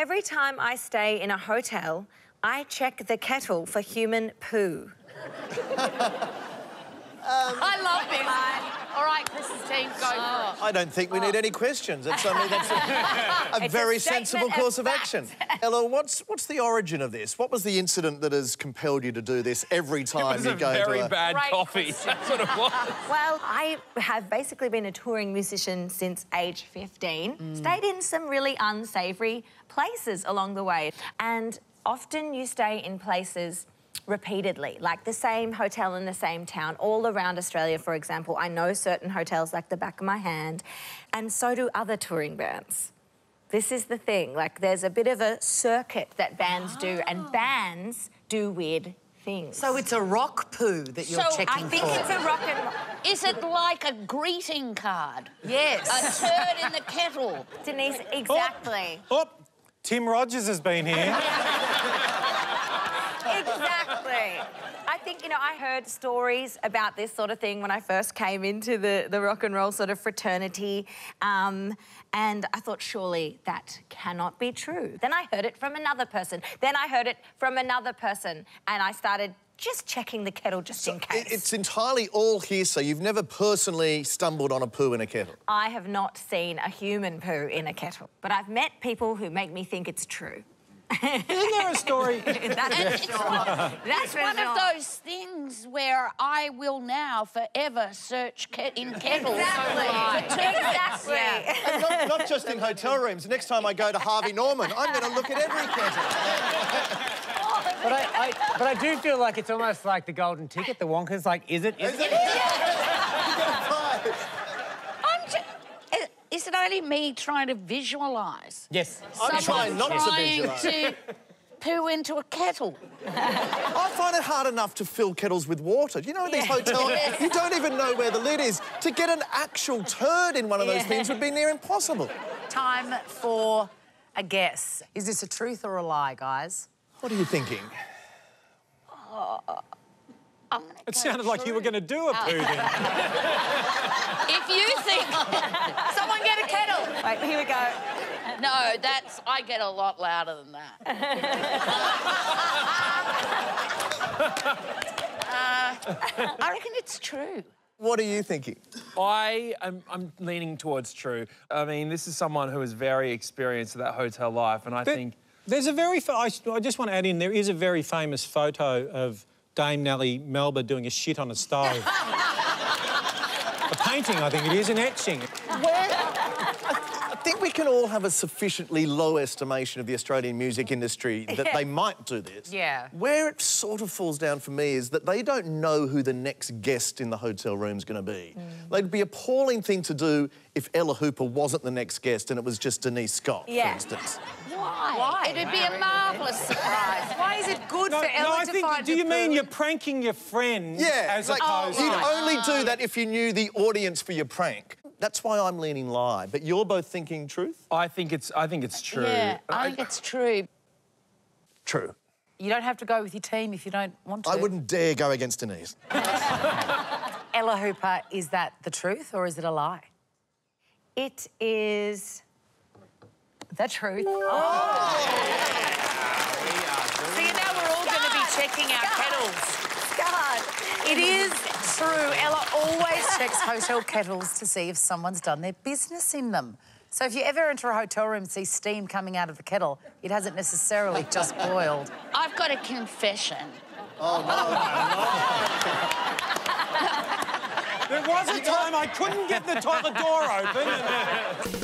Every time I stay in a hotel, I check the kettle for human poo. Um, I love this. All right, Chris's team, go for it. I don't think we need any questions. It's, I mean, that's a, a very statement sensible course of fact. action. Ella, what's what's the origin of this? What was the incident that has compelled you to do this every time you a go very to a... very bad Great coffee. That's what it was. Well, I have basically been a touring musician since age 15. Mm. Stayed in some really unsavoury places along the way. And often you stay in places repeatedly, like the same hotel in the same town, all around Australia, for example. I know certain hotels like the back of my hand, and so do other touring bands. This is the thing, like there's a bit of a circuit that bands do, and oh. bands do weird things. So it's a rock poo that you're So I checking I think for. it's a rock and roll. Is it like a greeting card? Yes. A turd in the kettle. Denise, oh, exactly. Oh, Tim Rogers has been here. exactly. I think, you know, I heard stories about this sort of thing when I first came into the, the rock and roll sort of fraternity. Um, and I thought, surely that cannot be true. Then I heard it from another person. Then I heard it from another person. And I started just checking the kettle just in case. It's entirely all hearsay. You've never personally stumbled on a poo in a kettle. I have not seen a human poo in a kettle, but I've met people who make me think it's true. Isn't there a story? That's It's sure. one, That's one of those things where I will now forever search ke- in kettles Exactly. for turds. Exactly. Yeah. And not, not just in hotel rooms. Next time I go to Harvey Norman, I'm going to look at every kettle. But I, I, but I do feel like it's almost like the golden ticket. The Wonka's like, is it? Is it? I'm ju- i- is it only me trying to visualise? Yes. I'm trying not to trying visualise. to poo into a kettle. I find it hard enough to fill kettles with water. You know in these hotels, you don't even know where the lid is. To get an actual turd in one of those things would be near impossible. Time for a guess. Is this a truth or a lie, guys? What are you thinking? Uh, I'm gonna It go sounded like you were going to do a poo then. If you think Someone get a kettle. Wait, here we go. no, that's I get a lot louder than that. uh, I reckon it's true. What are you thinking? I am I'm leaning towards true. I mean, this is someone who is very experienced at that hotel life, and I There- think There's a very. Fa- I, s- I just want to add in. There is a very famous photo of Dame Nellie Melba doing a shit on a stove. a painting, I think it is, an etching. I think we can all have a sufficiently low estimation of the Australian music industry that they might do this. Yeah. Where it sort of falls down for me is that they don't know who the next guest in the hotel room is going to be. Mm. It'd be an appalling thing to do if Ella Hooper wasn't the next guest and it was just Denise Scott, Yeah. for instance. Why? Why? It'd be a marvellous surprise. Why is it good No, for Ella no, I to think. find Do you mean poo? you're pranking your friend? Yeah, As like, opposed you'd only do that if you knew the audience for your prank. That's why I'm leaning lie. But you're both thinking truth? I think it's I think it's true. Yeah, I think it's true. True. You don't have to go with your team if you don't want to. I wouldn't dare go against Denise. Ella Hooper, is that the truth or is it a lie? It is the truth. Oh! oh. See, now we're all going to be checking our kettles. God. It is true. Ella always checks hotel kettles to see if someone's done their business in them. So if you ever enter a hotel room and see steam coming out of the kettle, it hasn't necessarily just boiled. I've got a confession. Oh no! There was a time I couldn't get the toilet door open. and-